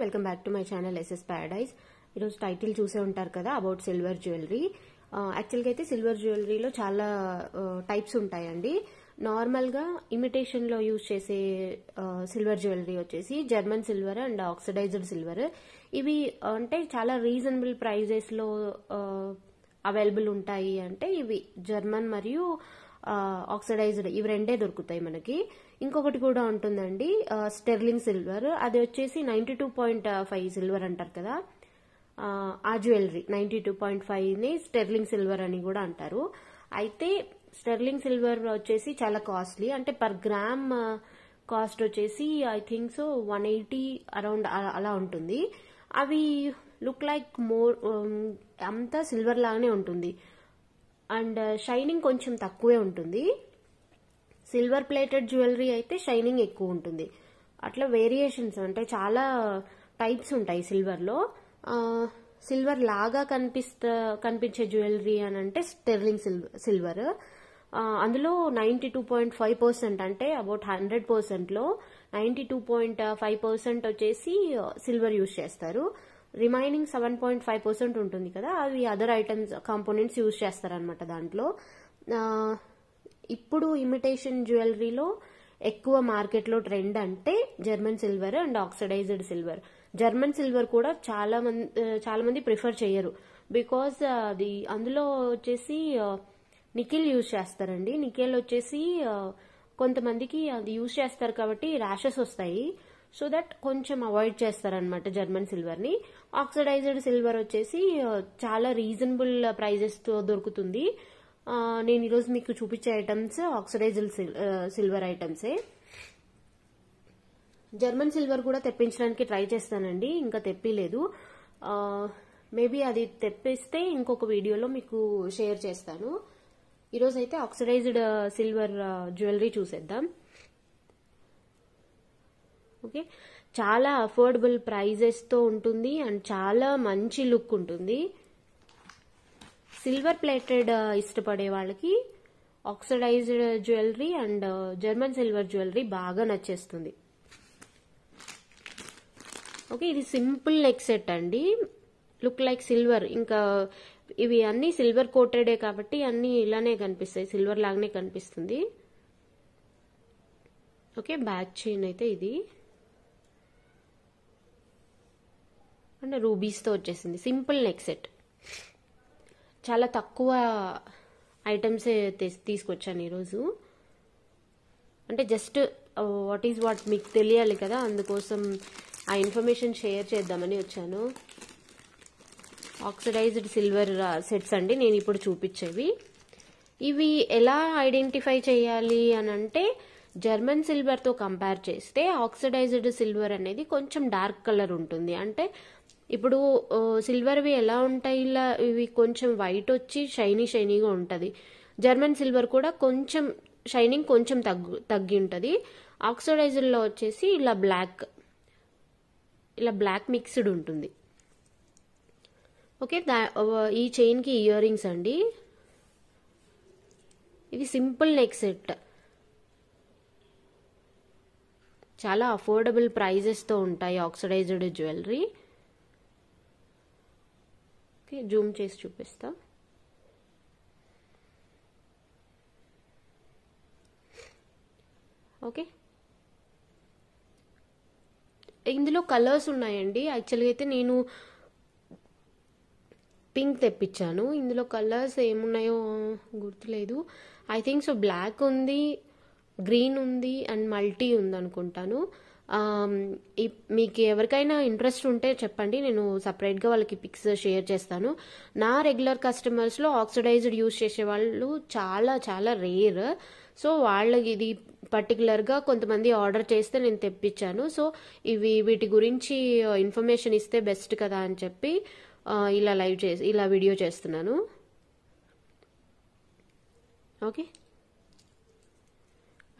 Welcome back to my channel S Paradise ఈరోజు title చూసే ఉంటారు కదా అబౌట్ సిల్వర్ జ్యువెలరీ యాక్చువల్గా అయితే సిల్వర్ జ్యువెలరీలో చాలా uh, టైప్స్ ఉంటాయండి. నార్మల్గా ఇమిటేషన్లో యూజ్ చేసే uh, సిల్వర్ జ్యువెలరీ వచ్చేసి German silver and oxidised silver ఇవి అంటే చాలా రీజనబుల్ ప్రైజెస్లో అవైలబుల్ ఉంటాయి అంటే ఇవి జర్మన్ మరియు uh, ఆక్సిడైజ్డ్ ఇవి రెండే దొరుకుతాయి మనకి. ఇంకొకటి కూడా ఉంటుందండి స్టెర్లింగ్ సిల్వర్. అది వచ్చేసి ninety two point five silver అంటారు కదా. ఆ జ్యువెలరీ నైన్టీ టూ పాయింట్ ఫైవ్ని స్టెర్లింగ్ సిల్వర్ అని కూడా అంటారు. అయితే స్టెర్లింగ్ సిల్వర్ వచ్చేసి చాలా కాస్ట్లీ అంటే పర్ గ్రామ్ కాస్ట్ వచ్చేసి I think so one eighty around అలా ఉంటుంది. అవి లుక్ లైక్ మోర్ అంతా సిల్వర్ లాగానే ఉంటుంది. అండ్ షైనింగ్ కొంచెం తక్కువే ఉంటుంది. సిల్వర్ ప్లేటెడ్ జ్యువెలరీ అయితే షైనింగ్ ఎక్కువ ఉంటుంది. అట్లా వేరియేషన్స్ అంటే చాలా టైప్స్ ఉంటాయి సిల్వర్లో. సిల్వర్ లాగా కనిపిస్తా కనిపించే జ్యువెలరీ అని అంటే స్టెర్లింగ్ సిల్వర్. అందులో ninety two point five percent అంటే అబౌట్ హండ్రెడ్ పర్సెంట్లో ninety two point five percent వచ్చేసి సిల్వర్ యూజ్ చేస్తారు. Remaining seven point five percent ఉంటుంది కదా అవి అదర్ ఐటమ్స్ కాంపోనెంట్స్ యూజ్ చేస్తారనమాట దాంట్లో. ఇప్పుడు ఇమిటేషన్ జ్యువెలరీలో ఎక్కువ మార్కెట్లో ట్రెండ్ అంటే German silver and oxidised silver German silver కూడా చాలా మంది చాలా మంది ప్రిఫర్ చేయరు. బికాస్ uh, అది అందులో వచ్చేసి uh, నికెల్ యూజ్ చేస్తారండి. నికెల్ వచ్చేసి uh, కొంతమందికి అది యూజ్ చేస్తారు కాబట్టి ర్యాషెస్ వస్తాయి. సో దట్ కొంచెం అవాయిడ్ చేస్తారనమాట జర్మన్ సిల్వర్ని ఆక్సిడైజ్డ్ సిల్వర్ వచ్చేసి చాలా రీజనబుల్ ప్రైజెస్తో దొరుకుతుంది. నేను ఈరోజు మీకు చూపించే ఐటమ్స్ ఆక్సిడైజ్డ్ సిల్వర్ ఐటమ్సే జర్మన్ సిల్వర్ కూడా తెప్పించడానికి ట్రై చేస్తానండి ఇంకా తెప్పిలేదు. మేబీ అది తెప్పిస్తే ఇంకొక వీడియోలో మీకు షేర్ చేస్తాను. ఈరోజు అయితే ఆక్సిడైజ్డ్ సిల్వర్ జ్యువెలరీ చూసేద్దాం. ఓకే? చాలా అఫోర్డబుల్ ప్రైజెస్తో ఉంటుంది అండ్ చాలా మంచి లుక్ ఉంటుంది. సిల్వర్ ప్లేటెడ్ ఇష్టపడే వాళ్ళకి oxidised jewellery and German silver jewellery బాగా నచ్చేస్తుంది. ఓకే ఇది సింపుల్ నెక్ సెట్ అండి. Look like silver. ఇంకా ఇవి అన్ని సిల్వర్ కోటెడే కాబట్టి అన్ని ఇలానే కనిపిస్తాయి సిల్వర్ లాగానే కనిపిస్తుంది. ఓకే బ్యాక్ చైన్ అయితే ఇది. అండ్ రూబీస్తో వచ్చేసింది. Simple neck set. చాలా తక్కువ ఐటమ్సే తీసుకొచ్చాను ఈరోజు. అంటే జస్ట్ వాట్ ఈజ్ వాట్ మీకు తెలియాలి కదా అందుకోసం ఆ ఇన్ఫర్మేషన్ షేర్ చేద్దామని వచ్చాను. ఆక్సిడైజ్డ్ సిల్వర్ సెట్స్ అండి నేను ఇప్పుడు చూపించేవి. ఇవి ఎలా ఐడెంటిఫై చేయాలి అని అంటే జర్మన్ సిల్వర్తో కంపేర్ చేస్తే ఆక్సిడైజ్డ్ సిల్వర్ అనేది కొంచెం డార్క్ కలర్ ఉంటుంది. అంటే ఇప్పుడు సిల్వర్వి ఎలా ఉంటాయి? ఇలా ఇవి కొంచెం వైట్ వచ్చి షైనీ షైనీగా ఉంటుంది. జర్మన్ సిల్వర్ కూడా కొంచెం షైనింగ్ కొంచెం తగ్గు తగ్గి ఉంటుంది ఆక్సిడైజర్లో వచ్చేసి ఇలా బ్లాక్ ఇలా బ్లాక్ మిక్స్డ్ ఉంటుంది. ఓకే దా ఈ చైన్కి ఇయర్ రింగ్స్ అండి. ఇది సింపుల్ నెక్ సెట్ చాలా అఫోర్డబుల్ ప్రైజెస్తో ఉంటాయి ఆక్సిడైజ్డ్ జ్యువెలరీ ఓకే జూమ్ చేసి చూపిస్తా. ఓకే. ఇందులో కలర్స్ ఉన్నాయండి. యాక్చువల్గా అయితే నేను పింక్ తెప్పించాను. ఇందులో కలర్స్ ఏమున్నాయో గుర్తులేదు. ఐ థింక్ సో బ్లాక్ ఉంది గ్రీన్ ఉంది అండ్ మల్టీ ఉంది అనుకుంటాను మీకు ఎవరికైనా ఇంట్రెస్ట్ ఉంటే చెప్పండి నేను సపరేట్గా వాళ్ళకి పిక్స్ షేర్ చేస్తాను. నా రెగ్యులర్ కస్టమర్స్లో ఆక్సిడైజ్డ్ యూజ్ చేసే వాళ్ళు చాలా చాలా రేర్. సో వాళ్ళకి ఇది పర్టికులర్గా కొంతమంది ఆర్డర్ చేస్తే నేను తెప్పించాను. సో ఇవి వీటి గురించి ఇన్ఫర్మేషన్ ఇస్తే బెస్ట్ కదా అని చెప్పి ఇలా లైవ్ చేసి ఇలా వీడియో చేస్తున్నాను. ఓకే?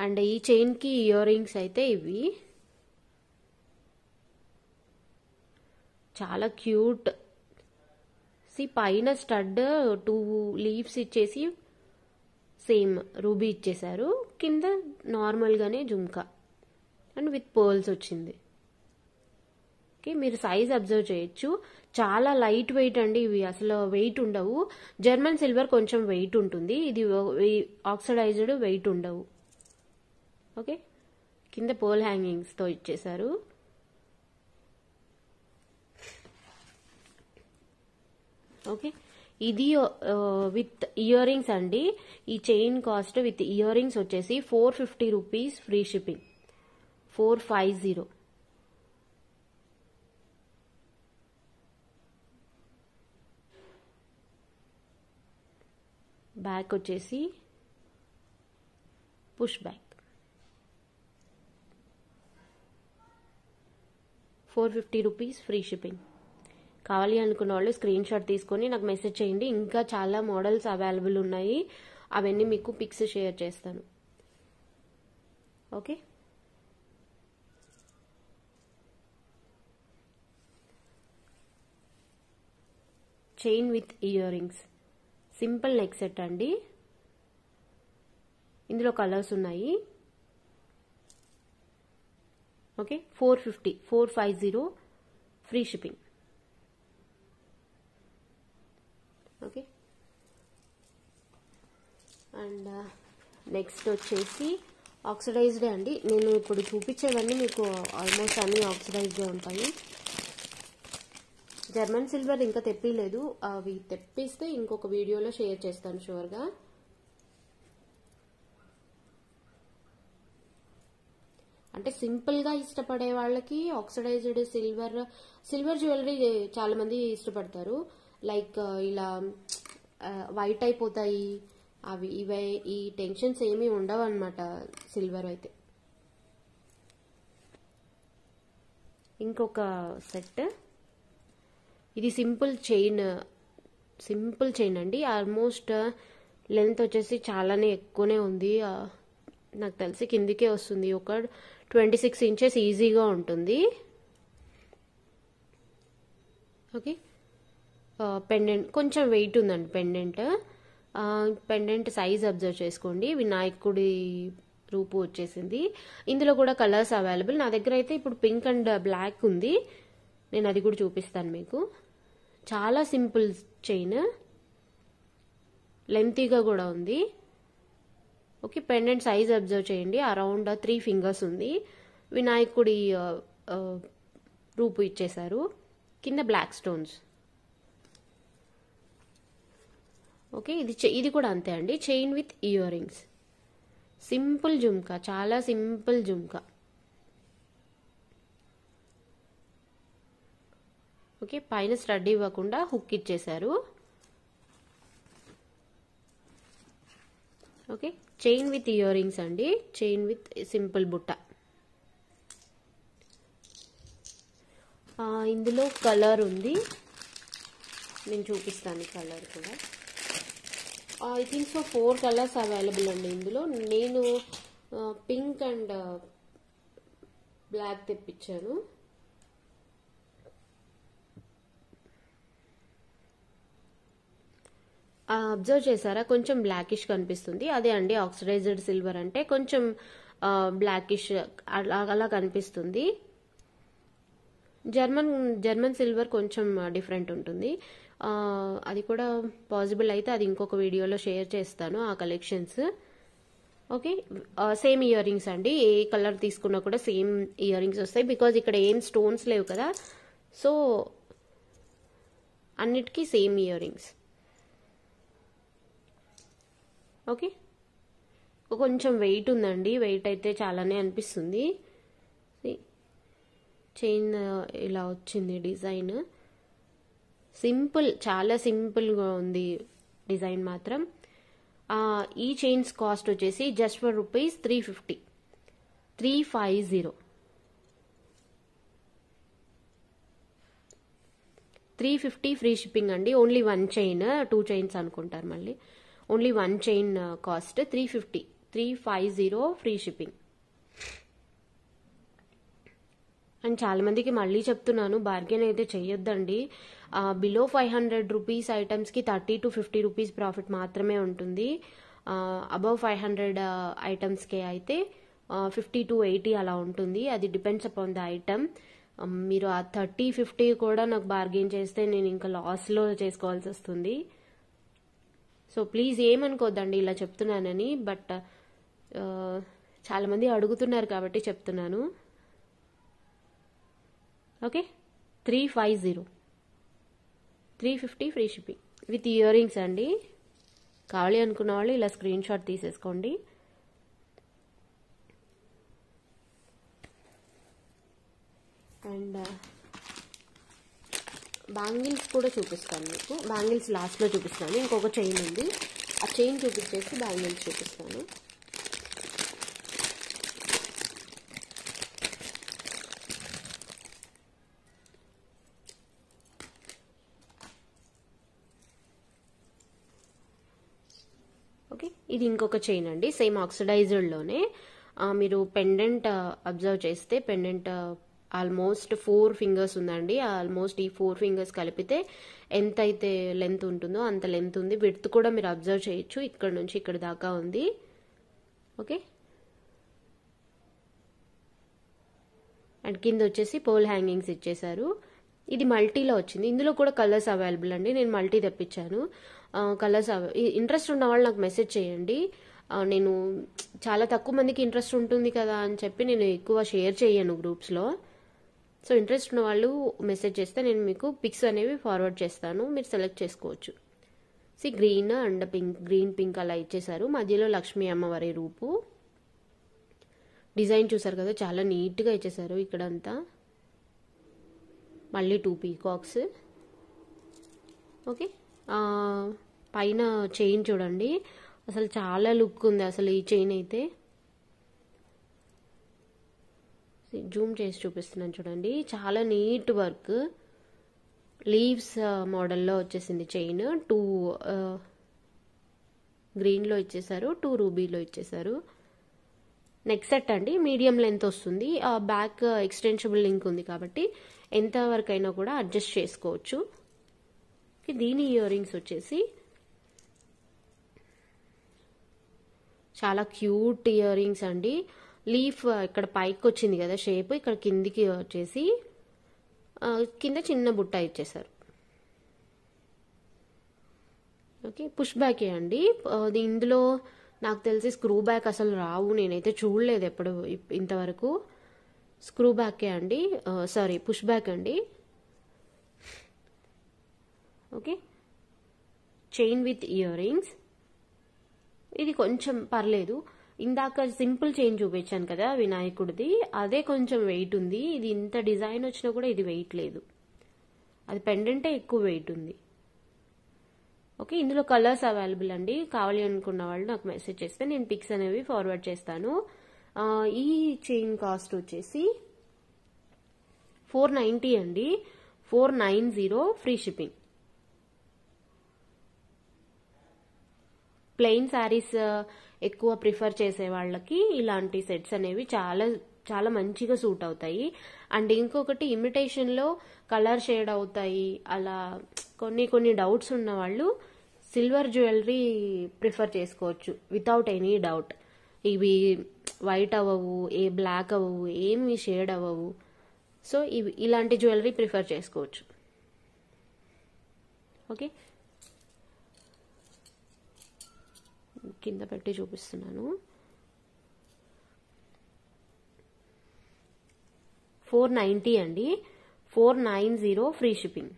అండ్ ఈ చైన్కి ఇయర్ రింగ్స్ అయితే ఇవి. చాలా క్యూట్. సి పైన స్టడ్ టూ లీవ్స్ ఇచ్చేసి సేమ్ రూబీ ఇచ్చేశారు. కింద నార్మల్గానే జుమ్కా. అండ్ విత్ పర్ల్స్ వచ్చింది. ఓకే మీరు సైజ్ అబ్జర్వ్ చేయొచ్చు. చాలా లైట్ వెయిట్ అండి ఇవి. అసలు వెయిట్ ఉండవు. జర్మన్ సిల్వర్ కొంచెం వెయిట్ ఉంటుంది. ఇది ఆక్సిడైజ్డ్ వెయిట్ ఉండవు. ఓకే కింద పోల్ హ్యాంగింగ్స్తో ఇచ్చేశారు. ఓకే ఇది విత్ ఇయర్ రింగ్స్ అండి. ఈ chain cost with earrings వచ్చేసి four fifty rupees free shipping four five zero back వచ్చేసి push back four fifty rupees free shipping కావాలి అనుకున్న వాళ్ళు స్క్రీన్ షాట్ తీసుకొని నాకు మెసేజ్ చేయండి. ఇంకా చాలా మోడల్స్ అవైలబుల్ ఉన్నాయి. అవన్నీ మీకు పిక్స్ షేర్ చేస్తాను. Okay chain with earrings simple neck set అండి. ఇందులో కలర్స్ ఉన్నాయి. Okay four fifty four five zero free shipping okay and next వచ్చేసి ఆక్సిడైజ్డే అండి. నేను ఇప్పుడు చూపించేవన్నీ మీకు ఆల్మోస్ట్ అన్ని ఆక్సిడైజ్డే ఉంటాయి. జర్మన్ సిల్వర్ ఇంకా తెప్పిలేదు అవి తెప్పిస్తే ఇంకొక వీడియోలో షేర్ చేస్తాను షూర్గా అంటే సింపుల్గా ఇష్టపడే వాళ్ళకి ఆక్సిడైజ్డ్ సిల్వర్ సిల్వర్ జ్యువెలరీ చాలామంది ఇష్టపడతారు. లైక్ ఇలా వైట్ అయిపోతాయి. అవి ఇవే ఈ టెన్షన్స్ ఏమీ ఉండవు అనమాట సిల్వర్ అయితే. ఇంకొక సెట్. ఇది సింపుల్ చైన్ సింపుల్ చైన్ అండి. ఆల్మోస్ట్ లెంత్ వచ్చేసి చాలానే ఎక్కువనే ఉంది. నాకు తెలిసి కిందికే వస్తుంది. ఒక ట్వంటీ సిక్స్ ఇంచెస్ ఈజీగా ఉంటుంది. ఓకే. పెండెంట్ కొంచెం వెయిట్ ఉందండి పెండెంట్ పెండెంట్ సైజ్ అబ్జర్వ్ చేసుకోండి. వినాయకుడి రూపు వచ్చేసింది. ఇందులో కూడా కలర్స్ అవైలబుల్ నా దగ్గర అయితే ఇప్పుడు పింక్ అండ్ బ్లాక్ ఉంది. నేను అది కూడా చూపిస్తాను మీకు. చాలా సింపుల్ చైన్ లెంతీగా కూడా ఉంది. ఓకే పెండెంట్ సైజ్ అబ్జర్వ్ చేయండి. అరౌండ్ త్రీ ఫింగర్స్ ఉంది. వినాయకుడి రూపు ఇచ్చేశారు. కింద బ్లాక్ స్టోన్స్ ఓకే? ఇది ఇది కూడా అంతే అండి. Chain with earrings simple jhumka చాలా సింపుల్ జుమ్కా ఓకే? పైన స్టడ్ ఇవ్వకుండా హుక్ ఇచ్చేశారు. Okay? Chain with earrings అండి. చైన్ విత్ సింపుల్ బుట్ట. ఇందులో కలర్ ఉంది. నేను చూపిస్తాను కలర్ కూడా. I think so four colours available అండి ఇందులో. నేను పింక్ అండ్ బ్లాక్ తెప్పించాను. అబ్జర్వ్ చేశారా? కొంచెం బ్లాకిష్ కనిపిస్తుంది. అదే అండి ఆక్సిడైజ్డ్ సిల్వర్ అంటే కొంచెం బ్లాకిష్ అలా అలా కనిపిస్తుంది. జర్మన్ జర్మన్ సిల్వర్ కొంచెం డిఫరెంట్ ఉంటుంది. అది కూడా పాసిబుల్ అయితే అది ఇంకొక వీడియోలో షేర్ చేస్తాను ఆ collections okay same earrings అండి. ఏ కలర్ తీసుకున్నా కూడా సేమ్ ఇయర్ రింగ్స్ వస్తాయి. బికాజ్ ఇక్కడ ఏం స్టోన్స్ లేవు కదా. సో అన్నిటికీ సేమ్ ఇయర్ రింగ్స్ ఓకే కొంచెం వెయిట్ ఉందండి. వెయిట్ అయితే చాలానే అనిపిస్తుంది. చైన్ ఇలా వచ్చింది డిజైన్ సింపుల్ చాలా సింపుల్గా ఉంది డిజైన్ మాత్రం. ఈ చైన్స్ కాస్ట్ వచ్చేసి just for rupees three fifty. Three five zero. Three fifty free shipping అండి. Only one chain two chains అనుకుంటారు మళ్ళీ. Only one chain cost three fifty. Three five zero free shipping. And చాలా మందికి మళ్ళీ చెప్తున్నాను bargain అయితే చెయ్యొద్దండి. Below five hundred rupees ఐటమ్స్కి thirty to fifty rupees profit మాత్రమే ఉంటుంది. అబవ్ ఫైవ్ హండ్రెడ్ ఐటమ్స్కే అయితే ఫిఫ్టీ టు ఎయిటీ అలా ఉంటుంది. అది డిపెండ్స్ అపాన్ ద ఐటమ్ మీరు ఆ థర్టీ ఫిఫ్టీ కూడా నాకు బార్గెన్ చేస్తే నేను ఇంకా లాస్లో చేసుకోవాల్సి వస్తుంది. సో ప్లీజ్ ఏమనుకోద్దండి ఇలా చెప్తున్నానని బట్ చాలామంది అడుగుతున్నారు కాబట్టి చెప్తున్నాను. Okay three five zero three fifty free shipping. With earrings అండి. కావాలి అనుకున్న వాళ్ళు ఇలా స్క్రీన్ షాట్ తీసేసుకోండి. అండ్ uh, బ్యాంగిల్స్ కూడా చూపిస్తాను మీకు. బ్యాంగిల్స్ లాస్ట్లో చూపిస్తాను ఇంకొక చైన్ ఉంది. ఆ చైన్ చూపించేసి బ్యాంగిల్స్ చూపిస్తాను ఓకే ఇది ఇంకొక చైన్ అండి సేమ్ ఆక్సిడైజర్లోనే మీరు పెండెంట్ అబ్జర్వ్ చేస్తే పెండెంట్ ఆల్మోస్ట్ ఫోర్ ఫింగర్స్ ఉందండి. ఆల్మోస్ట్ ఈ ఫోర్ ఫింగర్స్ కలిపితే ఎంత అయితే లెంత్ ఉంటుందో అంత లెంత్ ఉంది. విడ్త్ కూడా మీరు అబ్జర్వ్ చేయొచ్చు. ఇక్కడ నుంచి ఇక్కడ దాకా ఉంది. ఓకే అండ్ కింద వచ్చేసి పోల్ హ్యాంగింగ్స్ ఇచ్చేసారు ఇది మల్టీలో వచ్చింది. ఇందులో కూడా కలర్స్ అవైలబుల్ అండి. నేను మల్టీ తెప్పించాను. కలర్స్ ఇంట్రెస్ట్ ఉన్న వాళ్ళు నాకు మెసేజ్ చేయండి. నేను చాలా తక్కువ మందికి ఇంట్రెస్ట్ ఉంటుంది కదా అని చెప్పి నేను ఎక్కువ షేర్ చేయను గ్రూప్స్లో. సో ఇంట్రెస్ట్ ఉన్న వాళ్ళు మెసేజ్ చేస్తే నేను మీకు పిక్స్ అనేవి ఫార్వర్డ్ చేస్తాను. మీరు సెలెక్ట్ చేసుకోవచ్చు. See green and pink green pink అలా ఇచ్చేసారు మధ్యలో లక్ష్మీ అమ్మవారి రూపు. డిజైన్ చూసారు కదా చాలా నీట్గా ఇచ్చేసారు ఇక్కడంతా. మళ్ళీ టూ పీకాక్స్ ఓకే పైన చైన్ చూడండి. అసలు చాలా లుక్ ఉంది అసలు ఈ చైన్ అయితే. జూమ్ చేసి చూపిస్తున్నాను చూడండి. చాలా నీట్ వర్క్ లీవ్స్ మోడల్లో వచ్చేసింది చైన్ టూ గ్రీన్లో ఇచ్చేసారు. టూ రూబీలో ఇచ్చేసారు. నెక్స్ట్ సెట్ అండి. మీడియం లెంత్ వస్తుంది. ఆ బ్యాక్ ఎక్స్టెన్షబుల్ లింక్ ఉంది కాబట్టి ఎంతవరకైనా అయినా కూడా అడ్జస్ట్ చేసుకోవచ్చు. దీని ఇయర్ రింగ్స్ వచ్చేసి చాలా క్యూట్ ఇయర్ రింగ్స్ అండి. లీఫ్ ఇక్కడ పైకి వచ్చింది కదా షేప్ ఇక్కడ కిందికి వచ్చేసి కింద చిన్న బుట్ట ఇచ్చేసారు ఓకే పుష్ బ్యాకే అండి. ఇందులో నాకు తెలిసి స్క్రూ బ్యాక్ అసలు రావు నేనైతే చూడలేదు ఎప్పుడు ఇంతవరకు. స్క్రూ బ్యాకే అండి సారీ పుష్ బ్యాక్ అండి. Okay. Chain with earrings ఇది కొంచెం పర్లేదు. ఇందాక సింపుల్ చైన్ చూపించాను కదా వినాయకుడిది. అదే కొంచెం వెయిట్ ఉంది. ఇది ఇంత డిజైన్ వచ్చినా కూడా ఇది వెయిట్ లేదు. అది పెండెంటే ఎక్కువ వెయిట్ ఉంది. ఓకే ఇందులో కలర్స్ అవైలబుల్ అండి. కావాలి అనుకున్న వాళ్ళు నాకు మెసేజ్ చేస్తే నేను పిక్స్ అనేవి ఫార్వర్డ్ చేస్తాను. ఈ చైన్ కాస్ట్ వచ్చేసి ఫోర్ నైంటీ అండి. Four nine zero free shipping plain saris ఎక్కువ ప్రిఫర్ చేసే వాళ్ళకి ఇలాంటి సెట్స్ అనేవి చాలా చాలా మంచిగా సూట్ అవుతాయి. అండ్ ఇంకొకటి ఇమిటేషన్లో కలర్ షేడ్ అవుతాయి. అలా కొన్ని కొన్ని డౌట్స్ ఉన్న వాళ్ళు సిల్వర్ జ్యువెలరీ ప్రిఫర్ చేసుకోవచ్చు వితౌట్ ఎనీ డౌట్ ఇవి వైట్ అవ్వవు ఏ బ్లాక్ అవ్వవు ఏమి షేడ్ అవ్వవు. సో ఇవి ఇలాంటి జ్యువెలరీ ప్రిఫర్ చేసుకోవచ్చు. ఓకే కింద పెట్టి చూపిస్తున్నాను. ఫోర్ నైంటీ అండి. Four nine zero free shipping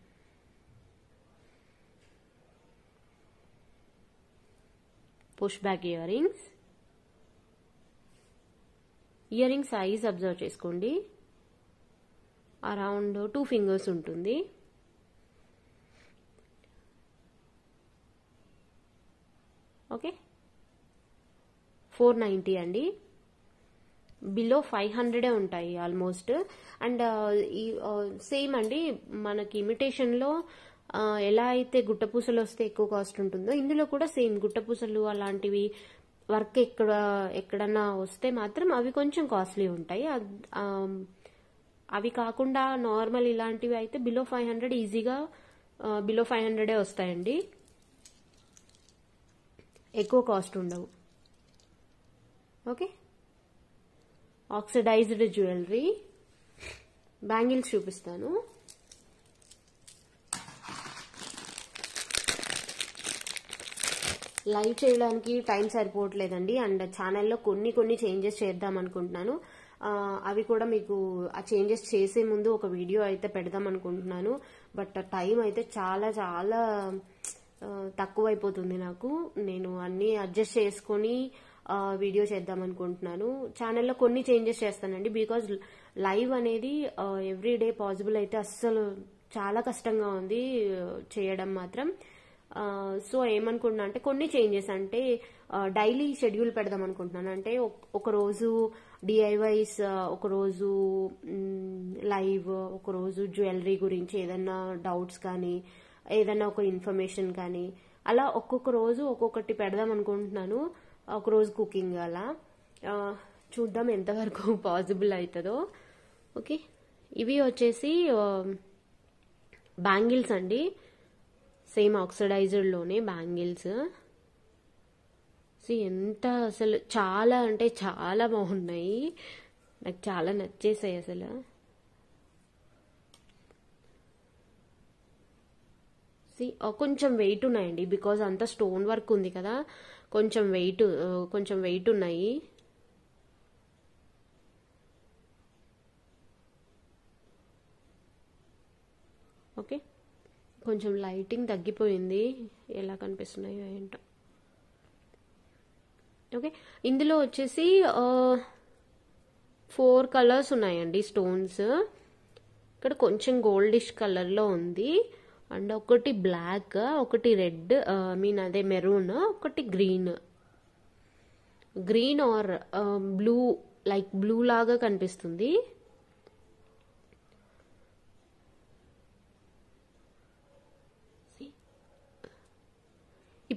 push back earrings earring size observe చేసుకోండి. అరౌండ్ టూ ఫింగర్స్ ఉంటుంది. ఓకే. ఫోర్ నైంటీ అండి. బిలో ఫైవ్ హండ్రెడే ఉంటాయి ఆల్మోస్ట్. అండ్ ఈ సేమ్ అండి మనకి ఇమిటేషన్లో ఎలా అయితే గుట్టపూసలు వస్తే ఎక్కువ కాస్ట్ ఉంటుందో ఇందులో కూడా సేమ్ గుట్టపూసలు అలాంటివి వర్క్ ఎక్కడ ఎక్కడన్నా వస్తే మాత్రం అవి కొంచెం కాస్ట్లీ ఉంటాయి. అవి కాకుండా నార్మల్ ఇలాంటివి అయితే బిలో ఫైవ్ హండ్రెడ్ ఈజీగా బిలో ఫైవ్ హండ్రెడే వస్తాయండి. ఎక్కువ కాస్ట్ ఉండవు. ఓకే? Oxidised jewellery. బ్యాంగిల్స్ చూపిస్తాను. లైవ్ చేయడానికి టైం సరిపోవట్లేదండి. అండ్ ఛానల్లో కొన్ని కొన్ని చేంజెస్ చేద్దాం అనుకుంటున్నాను. అవి కూడా మీకు ఆ చేంజెస్ చేసే ముందు ఒక వీడియో అయితే పెడదాం అనుకుంటున్నాను. బట్ టైం అయితే చాలా చాలా తక్కువైపోతుంది నాకు. నేను అన్ని అడ్జస్ట్ చేసుకొని వీడియో చేద్దాం అనుకుంటున్నాను. ఛానల్లో కొన్ని చేంజెస్ చేస్తానండి. బికాజ్ లైవ్ అనేది ఎవ్రీ డే పాసిబుల్ అయితే అస్సలు చాలా కష్టంగా ఉంది చేయడం మాత్రం. సో ఏమనుకుంటున్నా అంటే కొన్ని చేంజెస్ అంటే డైలీ షెడ్యూల్ పెడదాం అనుకుంటున్నాను. అంటే ఒకరోజు డిఐవైస్ ఒకరోజు లైవ్ ఒక రోజు జ్యువెలరీ గురించి ఏదన్నా డౌట్స్ కానీ ఏదన్నా ఒక ఇన్ఫర్మేషన్ కానీ అలా ఒక్కొక్క రోజు ఒక్కొక్కటి పెడదాం అనుకుంటున్నాను. ఒక రోజు కుకింగ్ అలా. చూద్దాం ఎంతవరకు పాసిబుల్ అవుతుందో ఓకే ఇవి వచ్చేసి బ్యాంగిల్స్ అండి. సేమ్ ఆక్సిడైజర్లోనే బ్యాంగిల్స్ ఎంత అసలు చాలా అంటే చాలా బాగున్నాయి. నాకు చాలా నచ్చేసాయి అసలు. కొంచెం వెయిట్ ఉన్నాయండి. బికాజ్ అంతా స్టోన్ వర్క్ ఉంది కదా. కొంచెం వెయిట్ కొంచెం వెయిట్ ఉన్నాయి. ఓకే కొంచెం లైటింగ్ తగ్గిపోయింది. ఎలా కనిపిస్తున్నాయో ఏంటో. ఓకే. ఇందులో వచ్చేసి ఫోర్ కలర్స్ ఉన్నాయండి స్టోన్స్. ఇక్కడ కొంచెం గోల్డిష్ కలర్లో ఉంది. అండ్ ఒకటి బ్లాక్ ఒకటి రెడ్ ఐ మీన్ అదే మెరూన్ ఒకటి green. Green or blue like blue లాగా కనిపిస్తుంది.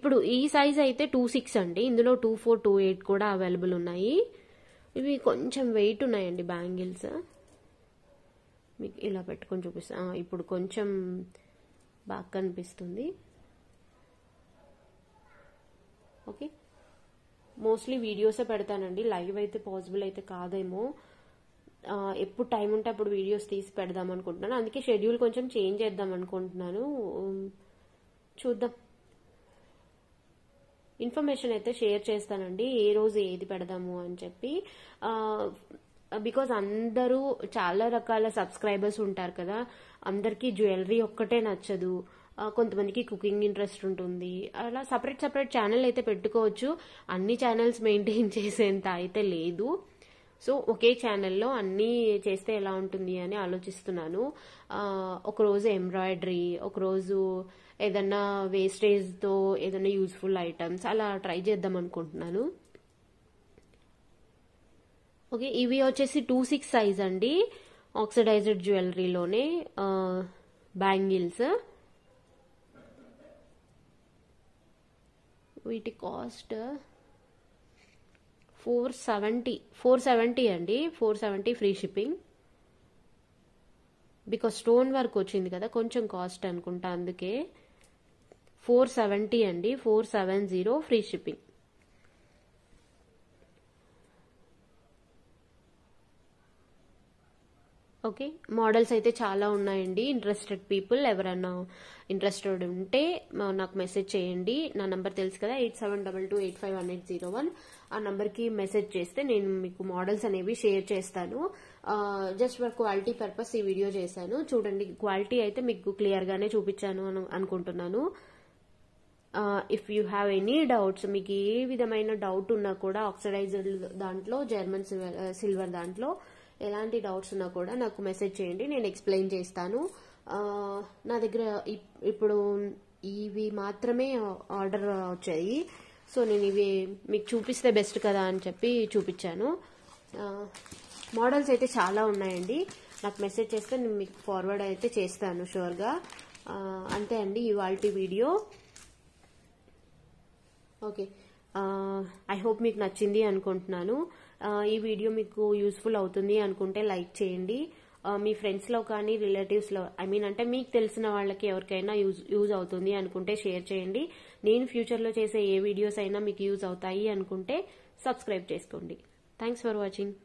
ఇప్పుడు ఈ సైజ్ అయితే టూ సిక్స్ అండి. ఇందులో టూ ఫోర్ టూ ఎయిట్ కూడా అవైలబుల్ ఉన్నాయి. ఇవి కొంచెం వెయిట్ ఉన్నాయండి బ్యాంగిల్స్ మీకు ఇలా పెట్టుకొని చూపిస్తా. ఇప్పుడు కొంచెం బాగా కనిపిస్తుంది. ఓకే మోస్ట్లీ వీడియోసే పెడతానండి. లైవ్ అయితే పాసిబుల్ అయితే కాదేమో. ఎప్పుడు టైం ఉంటే అప్పుడు వీడియోస్ తీసి పెడదాం అనుకుంటున్నాను. అందుకే షెడ్యూల్ కొంచెం చేంజ్ చేద్దాం అనుకుంటున్నాను. చూద్దాం. ఇన్ఫర్మేషన్ అయితే షేర్ చేస్తానండి. ఏ రోజు ఏది పెడదాము అని చెప్పి. బికాజ్ అందరూ చాలా రకాల సబ్స్క్రైబర్స్ ఉంటారు కదా. అందరికీ జ్యువెలరీ ఒక్కటే నచ్చదు. కొంతమందికి కుకింగ్ ఇంట్రెస్ట్ ఉంటుంది. అలా సపరేట్ సపరేట్ ఛానల్ అయితే పెట్టుకోవచ్చు. అన్ని ఛానల్స్ మెయింటైన్ చేసేంత అయితే లేదు. సో ఒకే ఛానల్లో అన్నీ చేస్తే ఎలా ఉంటుంది అని ఆలోచిస్తున్నాను. ఒకరోజు ఎంబ్రాయిడరీ ఒకరోజు ఏదన్నా వేస్టేజ్తో ఏదన్నా యూస్ఫుల్ ఐటమ్స్ అలా ట్రై చేద్దాం అనుకుంటున్నాను. ఓకే ఇవి వచ్చేసి టూ సిక్స్ సైజ్ అండి. ఆక్సిడైజ్డ్ జ్యువెలరీలోనే బ్యాంగిల్స్ వీటి cost four seventy four seventy అండి. Four seventy free shipping because stone work వచ్చింది కదా కొంచెం కాస్ట్ అనుకుంటా అందుకే. ఫోర్ సెవెంటీ అండి. Four seven zero free shipping. Okay. Models అయితే చాలా ఉన్నాయండి. ఇంట్రెస్టెడ్ పీపుల్ ఎవరన్నా ఇంట్రెస్టెడ్ ఉంటే నాకు మెసేజ్ చేయండి. నా నంబర్ తెలుసు కదా eight seven double two eight five one eight zero one. ఆ నంబర్కి మెసేజ్ చేస్తే నేను మీకు మోడల్స్ అనేవి షేర్ చేస్తాను. జస్ట్ ఫర్ క్వాలిటీ పర్పస్ ఈ వీడియో చేశాను. చూడండి క్వాలిటీ అయితే మీకు క్లియర్గానే చూపించాను అనుకుంటున్నాను. If you have any doubts మీకు ఏ విధమైన డౌట్ ఉన్నా కూడా ఆక్సిడైజర్ దాంట్లో జర్మన్ సిల్వర్ దాంట్లో ఎలాంటి డౌట్స్ ఉన్నా కూడా నాకు మెసేజ్ చేయండి నేను ఎక్స్ప్లెయిన్ చేస్తాను. నా దగ్గర ఇప్- ఇప్పుడు ఇవి మాత్రమే ఆర్డర్ వచ్చాయి. సో నేను ఇవి మీకు చూపిస్తే బెస్ట్ కదా అని చెప్పి చూపించాను. మోడల్స్ అయితే చాలా ఉన్నాయండి. నాకు మెసేజ్ చేస్తే నేను మీకు ఫార్వర్డ్ అయితే చేస్తాను షూర్గా అంతే అండి ఇవాళ వీడియో ఓకే. ఐ హోప్ మీకు నచ్చింది అనుకుంటున్నాను. ఈ వీడియో మీకు యూస్ఫుల్ అవుతుంది అనుకుంటే లైక్ చేయండి. మీ ఫ్రెండ్స్లో కానీ రిలేటివ్స్లో ఐ మీన్ అంటే మీకు తెలిసిన వాళ్ళకి ఎవరికైనా యూజ్ యూజ్ అవుతుంది అనుకుంటే షేర్ చేయండి. నేను ఫ్యూచర్లో చేసే ఏ వీడియోస్ అయినా మీకు యూజ్ అవుతాయి అనుకుంటే సబ్స్క్రైబ్ చేసుకోండి. Thanks for watching